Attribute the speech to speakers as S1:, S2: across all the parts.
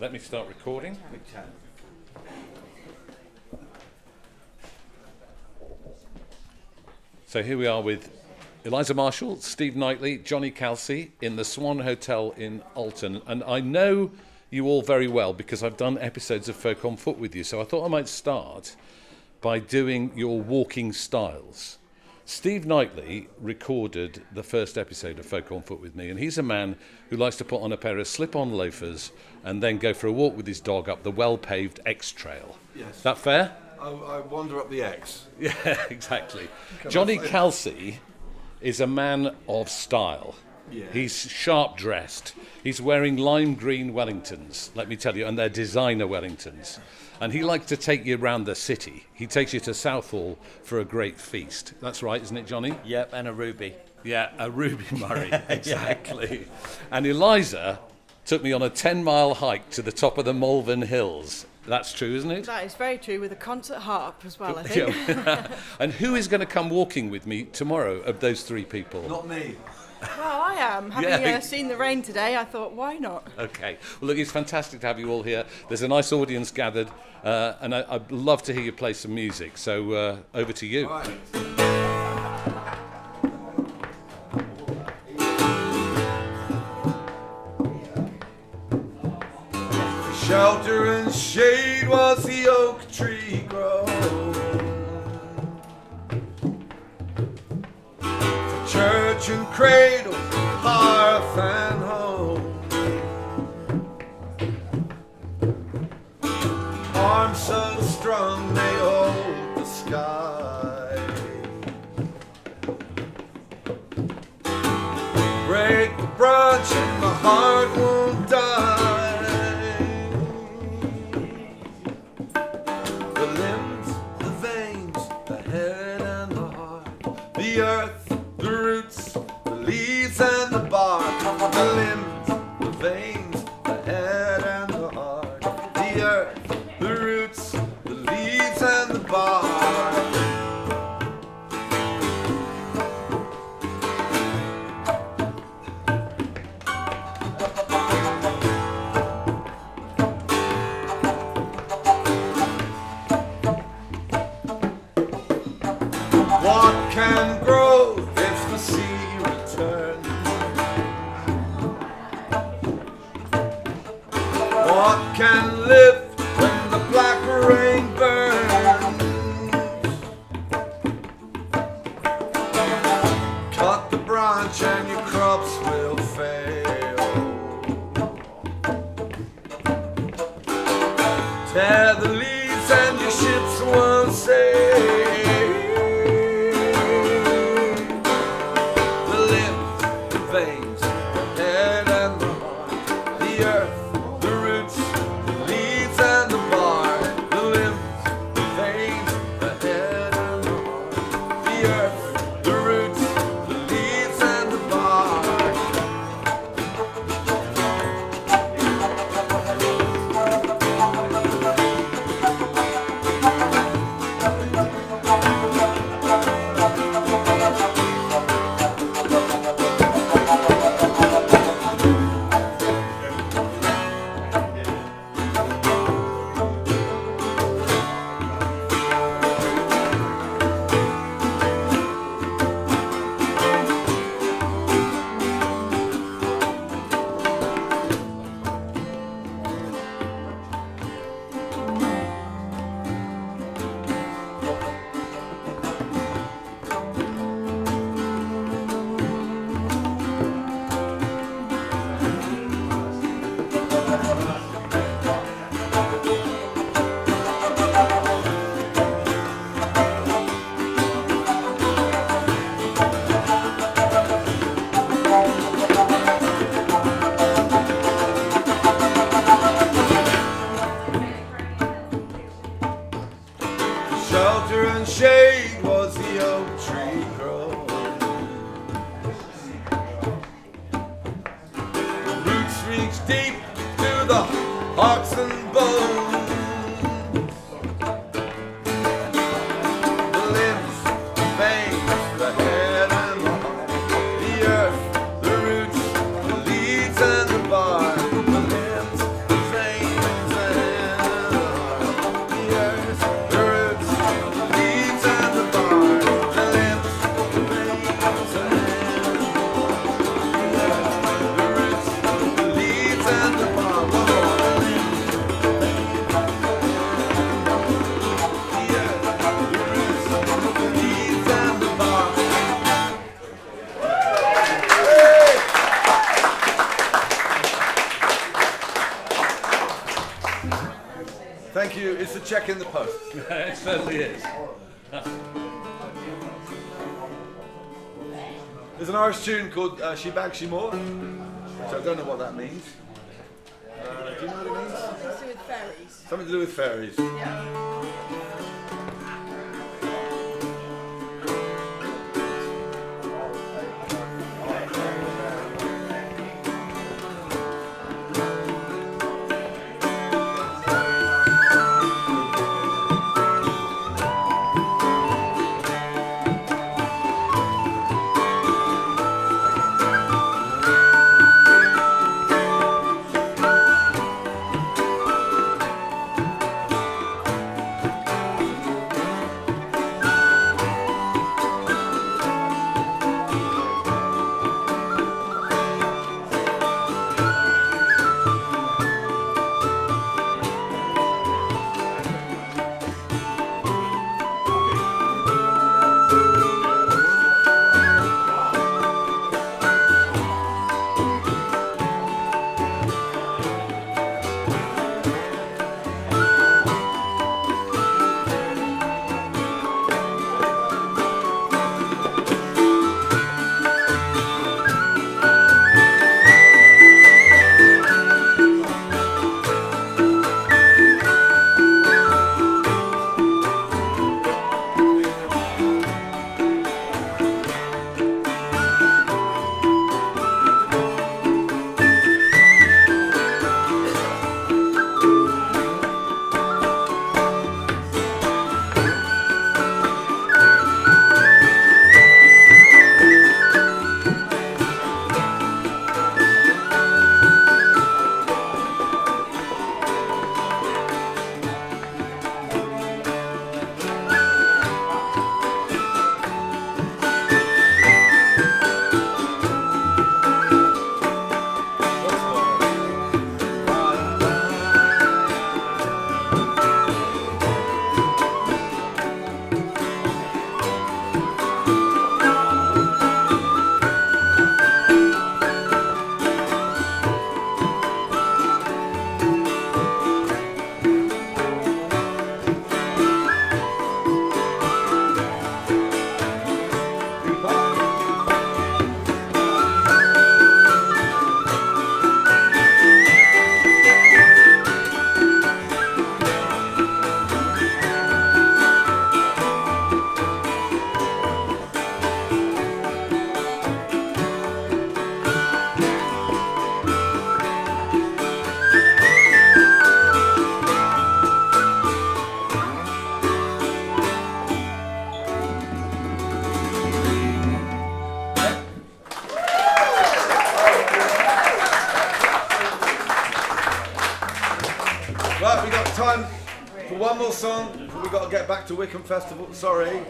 S1: let me start recording. So here we are with Eliza Marshall, Steve Knightley, Johnny Kalsi in the Swan Hotel in Alton. And I know you all very well because I've done episodes of Folk on Foot with you. So I thought I might start by doing your walking styles. Steve Knightley recorded the first episode of Folk on Foot with me, and he's a man who likes to put on a pair of slip on loafers and then go for a walk with his dog up the well paved Exe Trail.
S2: Yes.
S1: That fair?
S2: I, I wander up the Exe.
S1: Yeah, exactly. Johnny Kalsi is a man of style.
S2: Yeah.
S1: He's sharp dressed. He's wearing lime green Wellingtons, let me tell you, and they're designer Wellingtons. And he likes to take you around the city. He takes you to Southall for a great feast. That's right, isn't it, Johnny?
S3: Yep, and a ruby.
S1: Yeah, a Ruby Murray, exactly. And Eliza took me on a 10 mile hike to the top of the Malvern Hills. That's true, isn't it?
S4: That is very true with a concert harp as well, I think.
S1: And who is going to come walking with me tomorrow of those three people?
S2: Not me.
S4: Well, I am. Having
S1: Yeah.
S4: uh, seen the rain today, I thought, why not?
S1: Okay. Well, look, it's fantastic to have you all here. There's a nice audience gathered, uh, and I, I'd love to hear you play some music. So uh, over to you.
S2: All right. Shelter and shade was the oak And cradle, hearth and home. Arms so strong they hold the sky. Break the branch and my heart won't and your crops will fail. Deep to the hearts and bones. An Irish tune called uh, Sí Bheag Sí Mhór, which I don't know what that means. Uh, do you know what it means?
S4: Something to do with fairies.
S2: Something to do with fairies.
S4: Yeah.
S2: To Wickham Festival. Sorry.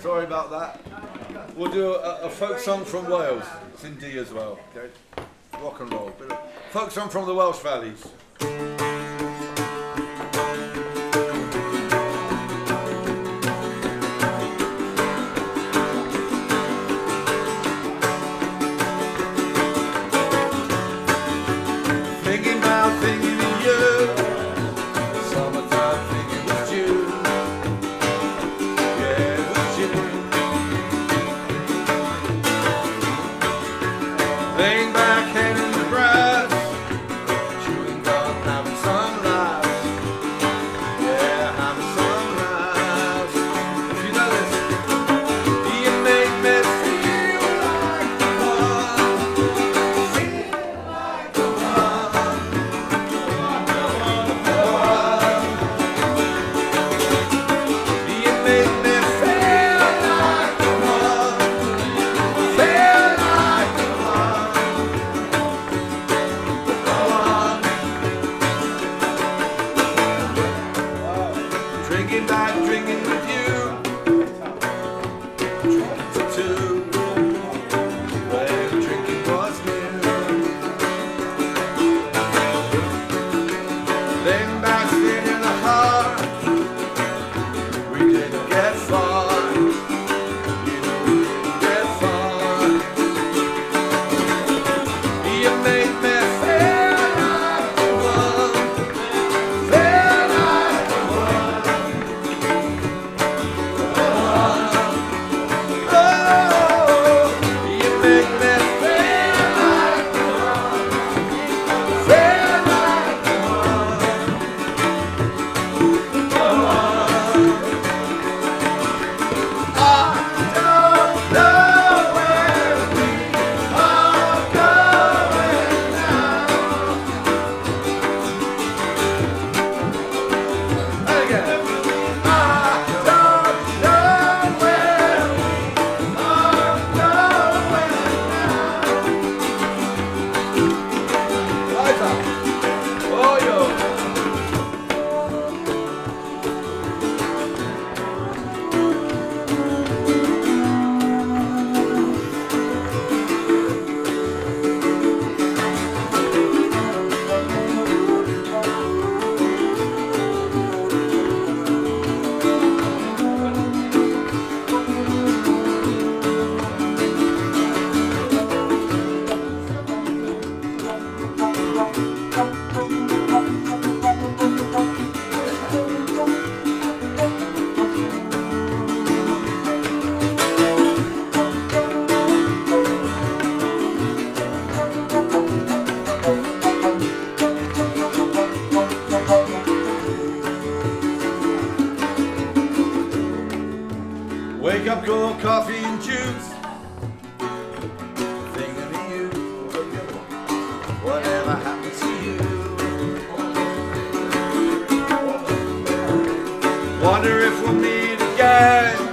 S2: Sorry about that. We'll do a, a folk song from Wales. It's in D as well. Okay? Rock and roll. Folk song from the Welsh Valleys. Wonder if we'll meet again,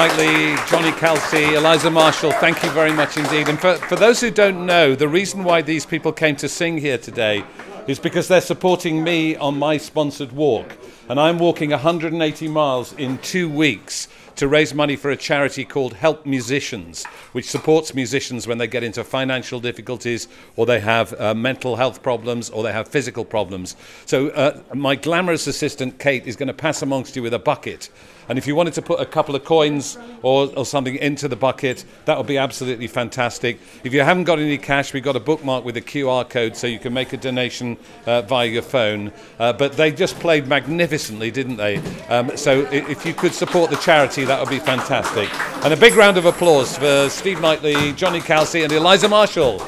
S1: Knightley, Johnny Kalsi, Eliza Marshall, thank you very much indeed. And for, for those who don't know, the reason why these people came to sing here today is because they're supporting me on my sponsored walk. And I'm walking 180 miles in two weeks to raise money for a charity called Help Musicians, which supports musicians when they get into financial difficulties or they have uh, mental health problems or they have physical problems. So, uh, my glamorous assistant, Kate, is going to pass amongst you with a bucket. And if you wanted to put a couple of coins or, or something into the bucket, that would be absolutely fantastic. If you haven't got any cash, we've got a bookmark with a QR code so you can make a donation uh, via your phone. Uh, but they just played magnificently, didn't they? Um, so if you could support the charity, that would be fantastic. And a big round of applause for Steve Knightley, Johnny Kalsi, and Eliza Marshall.